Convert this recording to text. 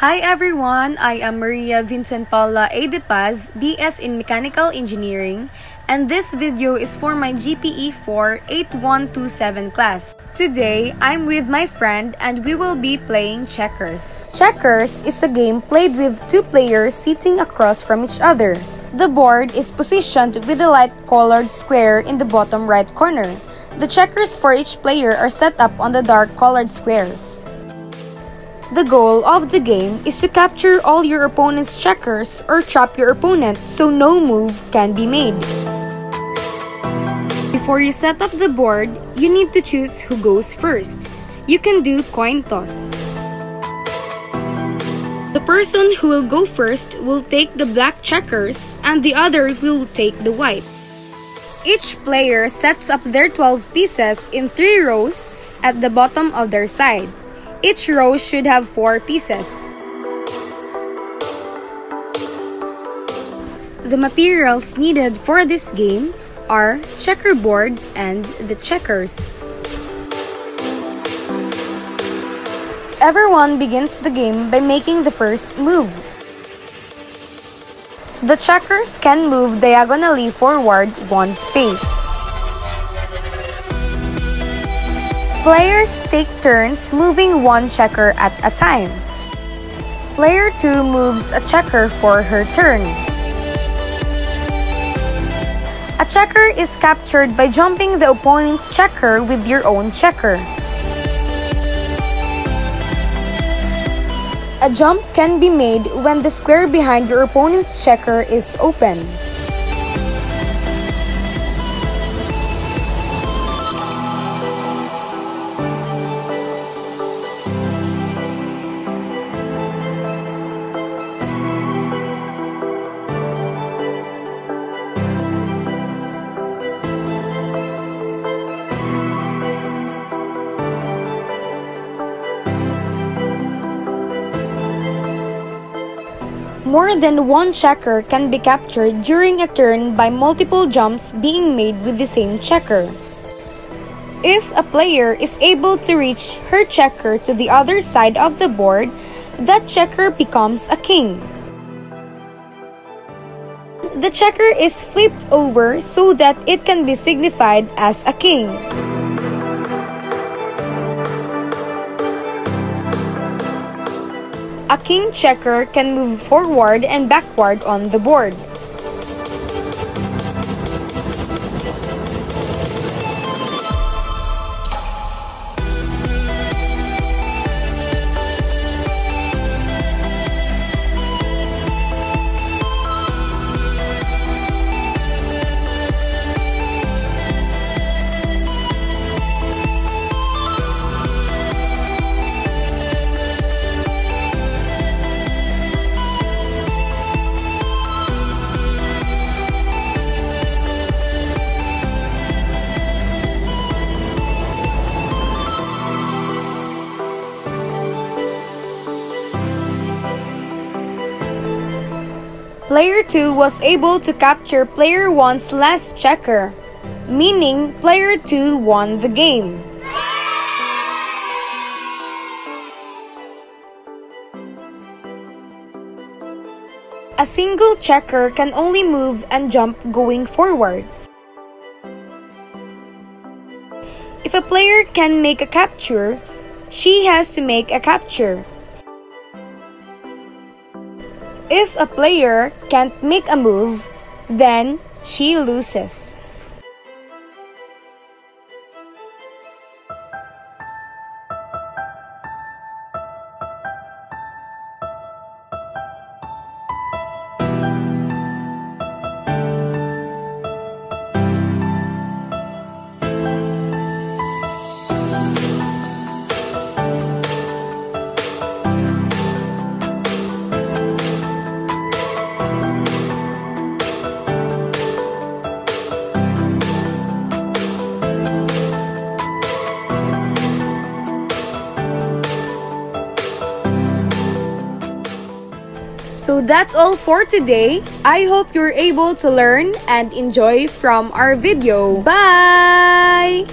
Hi everyone, I am Maria Vincenn Paula A. De Paz, BS in Mechanical Engineering, and this video is for my GPE 4 8127 class. Today, I'm with my friend and we will be playing checkers. Checkers is a game played with two players sitting across from each other. The board is positioned with a light colored square in the bottom right corner. The checkers for each player are set up on the dark colored squares. The goal of the game is to capture all your opponent's checkers or trap your opponent so no move can be made. Before you set up the board, you need to choose who goes first. You can do coin toss. The person who will go first will take the black checkers and the other will take the white. Each player sets up their 12 pieces in 3 rows at the bottom of their side. Each row should have 4 pieces. The materials needed for this game are checkerboard and the checkers. Everyone begins the game by making the first move. The checkers can move diagonally forward one space. Players take turns moving one checker at a time. Player 2 moves a checker for her turn. A checker is captured by jumping the opponent's checker with your own checker. A jump can be made when the square behind your opponent's checker is open. More than one checker can be captured during a turn by multiple jumps being made with the same checker. If a player is able to reach her checker to the other side of the board, that checker becomes a king. The checker is flipped over so that it can be signified as a king. A king checker can move forward and backward on the board. Player 2 was able to capture player 1's last checker, meaning player 2 won the game. A single checker can only move and jump going forward. If a player can make a capture, she has to make a capture. If a player can't make a move, then she loses. So that's all for today. I hope you're able to learn and enjoy from our video. Bye!